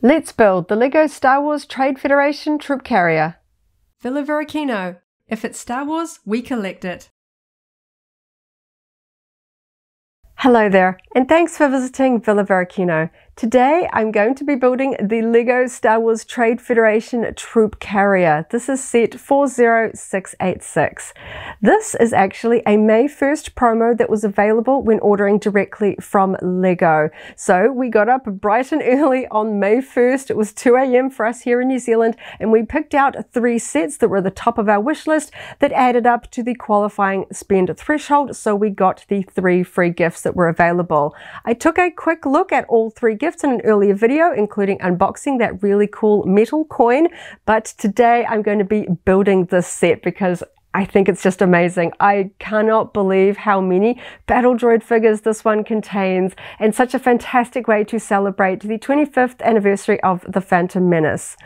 Let's build the LEGO Star Wars Trade Federation Troop Carrier. Villa Varykino. If it's Star Wars, we collect it. Hello there, and thanks for visiting Villa Varykino. Today I'm going to be building the LEGO Star Wars Trade Federation Troop Carrier. This is set 40686. This is actually a May 1st promo that was available when ordering directly from LEGO. So we got up bright and early on May 1st. It was 2 a.m. for us here in New Zealand and we picked out three sets that were at the top of our wish list that added up to the qualifying spend threshold. So we got the three free gifts that were available. I took a quick look at all three gifts in an earlier video, including unboxing that really cool metal coin. But today I'm going to be building this set because I think it's just amazing. I cannot believe how many Battle Droid figures this one contains and such a fantastic way to celebrate the 25th anniversary of The Phantom Menace.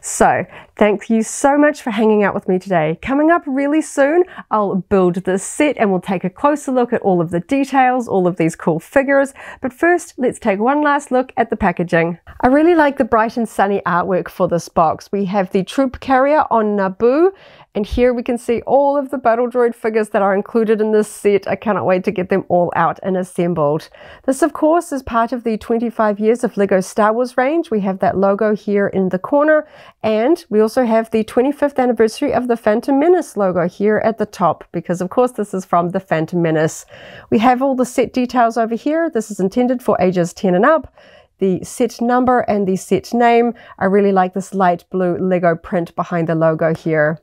So, thank you so much for hanging out with me today. Coming up really soon, I'll build this set and we'll take a closer look at all of the details, all of these cool figures. But first, let's take one last look at the packaging. I really like the bright and sunny artwork for this box. We have the troop carrier on Naboo and here we can see all of the Battle Droid figures that are included in this set. I cannot wait to get them all out and assembled. This, of course, is part of the 25 years of LEGO Star Wars range. We have that logo here in the corner. And we have the 25th anniversary of the Phantom Menace logo here at the top, because of course this is from the Phantom Menace. We have all the set details over here. This is intended for ages 10 and up the set number and the set name. I really like this light blue Lego print behind the logo here.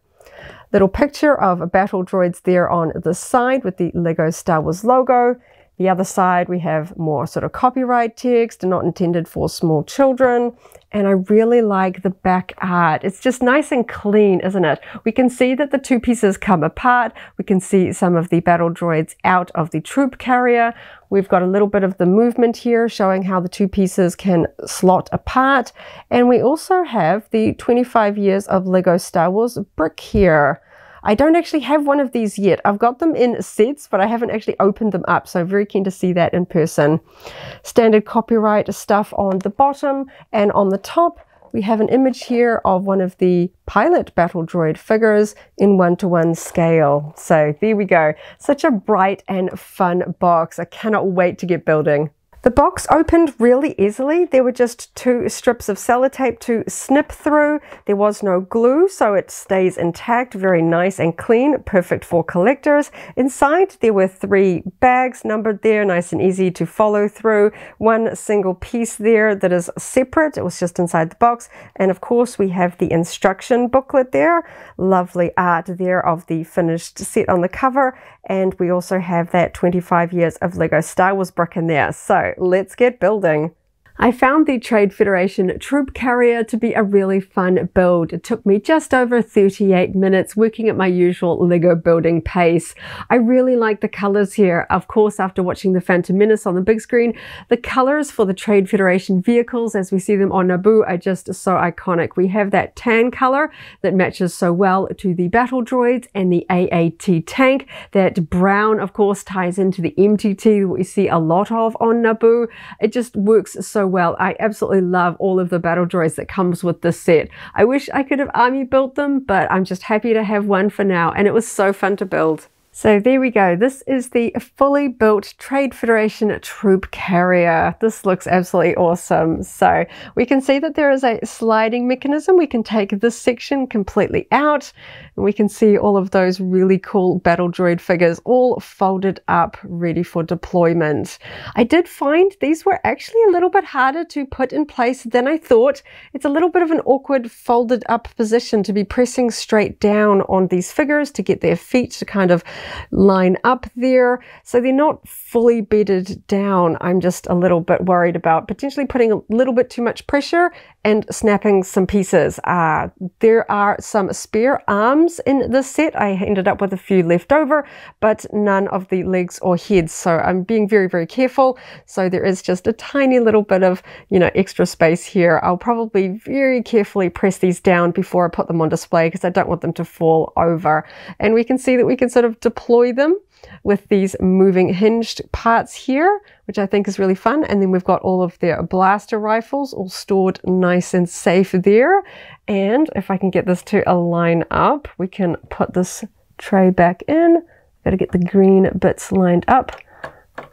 Little picture of battle droids there on the side with the Lego Star Wars logo. The other side, we have more sort of copyright text, not intended for small children. And I really like the back art. It's just nice and clean, isn't it? We can see that the two pieces come apart. We can see some of the battle droids out of the troop carrier. We've got a little bit of the movement here showing how the two pieces can slot apart. And we also have the 25 years of Lego Star Wars brick here. I don't actually have one of these yet. I've got them in sets, but I haven't actually opened them up. So I'm very keen to see that in person. Standard copyright stuff on the bottom and on the top. We have an image here of one of the pilot battle droid figures in one-to-one -one scale. So there we go. Such a bright and fun box. I cannot wait to get building. The box opened really easily. There were just two strips of sellotape to snip through. There was no glue, so it stays intact, very nice and clean, perfect for collectors. Inside, there were three bags numbered there, nice and easy to follow through. One single piece there that is separate. It was just inside the box. And of course, we have the instruction booklet there. Lovely art there of the finished set on the cover. And we also have that 25 years of Lego Star Wars brick in there. So let's get building. I found the Trade Federation Troop Carrier to be a really fun build. It took me just over 38 minutes working at my usual Lego building pace. I really like the colors here. Of course, after watching the Phantom Menace on the big screen, the colors for the Trade Federation vehicles as we see them on Naboo are just so iconic. We have that tan color that matches so well to the battle droids and the AAT tank. That brown, of course, ties into the MTT that we see a lot of on Naboo. It just works so well. I absolutely love all of the battle droids that comes with this set. I wish I could have army built them, but I'm just happy to have one for now. And it was so fun to build. So there we go. This is the fully built Trade Federation troop carrier. This looks absolutely awesome. So we can see that there is a sliding mechanism. We can take this section completely out and we can see all of those really cool battle droid figures all folded up ready for deployment. I did find these were actually a little bit harder to put in place than I thought. It's a little bit of an awkward folded up position to be pressing straight down on these figures to get their feet to kind of line up there. So they're not fully bedded down. I'm just a little bit worried about potentially putting a little bit too much pressure and snapping some pieces. Uh, there are some spare arms in this set. I ended up with a few left over, but none of the legs or heads. So I'm being very, very careful. So there is just a tiny little bit of, you know, extra space here. I'll probably very carefully press these down before I put them on display because I don't want them to fall over. And we can see that we can sort of deploy them with these moving hinged parts here, which I think is really fun. And then we've got all of their blaster rifles all stored nice and safe there. And if I can get this to align up, we can put this tray back in. Gotta get the green bits lined up.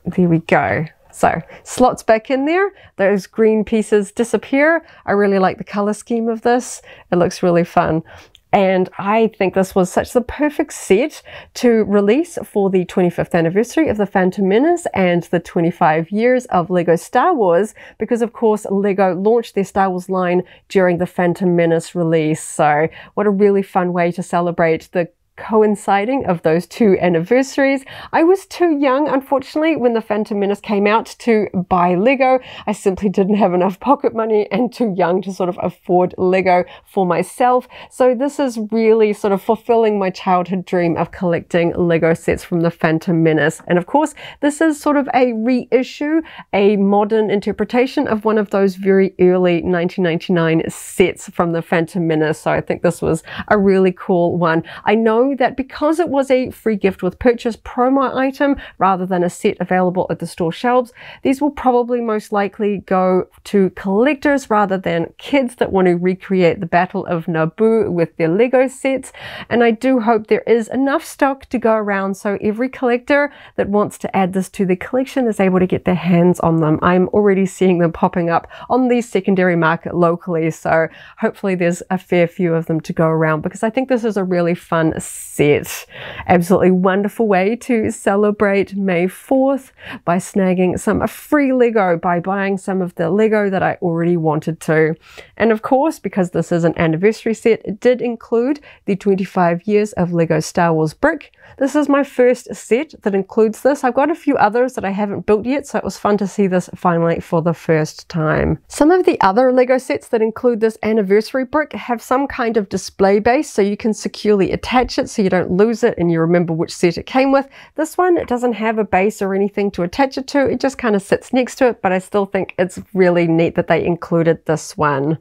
There we go. So slots back in there, those green pieces disappear. I really like the color scheme of this. It looks really fun. And I think this was such the perfect set to release for the 25th anniversary of the Phantom Menace and the 25 years of LEGO Star Wars, because of course LEGO launched their Star Wars line during the Phantom Menace release. So what a really fun way to celebrate the coinciding of those two anniversaries. I was too young, unfortunately, when the Phantom Menace came out to buy Lego. I simply didn't have enough pocket money and too young to sort of afford Lego for myself. So this is really sort of fulfilling my childhood dream of collecting Lego sets from the Phantom Menace. And of course, this is sort of a reissue, a modern interpretation of one of those very early 1999 sets from the Phantom Menace. So I think this was a really cool one. I know know that because it was a free gift with purchase promo item rather than a set available at the store shelves, these will probably most likely go to collectors rather than kids that want to recreate the Battle of Naboo with their Lego sets. And I do hope there is enough stock to go around so every collector that wants to add this to the collection is able to get their hands on them. I'm already seeing them popping up on the secondary market locally, so hopefully there's a fair few of them to go around because I think this is a really fun set. Absolutely wonderful way to celebrate May 4th by snagging some free Lego by buying some of the Lego that I already wanted to. And of course, because this is an anniversary set, it did include the 25 years of Lego Star Wars brick. This is my first set that includes this. I've got a few others that I haven't built yet, so it was fun to see this finally for the first time. Some of the other Lego sets that include this anniversary brick have some kind of display base so you can securely attach it so you don't lose it and you remember which set it came with. This one, it doesn't have a base or anything to attach it to. It just kind of sits next to it, but I still think it's really neat that they included this one.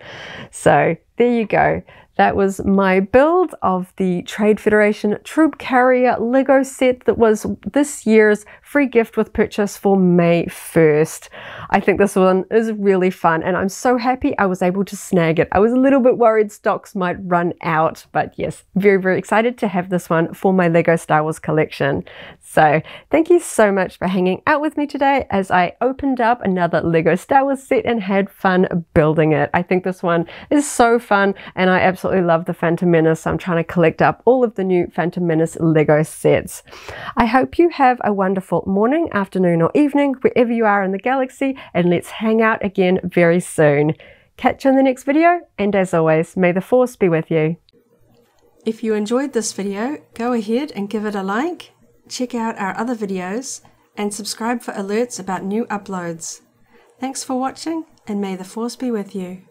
So there you go. That was my build of the Trade Federation Troop Carrier Lego set that was this year's free gift with purchase for May 1st. I think this one is really fun and I'm so happy I was able to snag it. I was a little bit worried stocks might run out, but yes, very, very excited to have this one for my Lego Star Wars collection. So thank you so much for hanging out with me today as I opened up another Lego Star Wars set and had fun building it. I think this one is so fun and I absolutely love the Phantom Menace. I'm trying to collect up all of the new Phantom Menace Lego sets. I hope you have a wonderful morning, afternoon or evening wherever you are in the galaxy and let's hang out again very soon. Catch you in the next video and as always, may the force be with you. If you enjoyed this video, go ahead and give it a like check out our other videos, and subscribe for alerts about new uploads. Thanks for watching, and may the Force be with you.